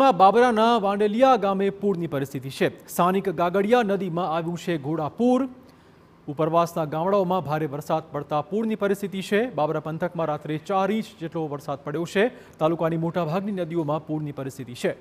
માં બાબરાના વાંડેલિયા ગામે પૂરની પરિસ્થિતિ છે સ્થાનિક ગાગડિયા નદીમાં આવ્યું છે ઘોડાપૂર ઉપરવાસના ગામડાઓમાં ભારે વરસાદ પડતા પૂરની પરિસ્થિતિ છે બાબરા પંથકમાં રાત્રે ચાર ઇંચ જેટલો વરસાદ પડ્યો છે તાલુકાની મોટાભાગની નદીઓમાં પૂરની પરિસ્થિતિ છે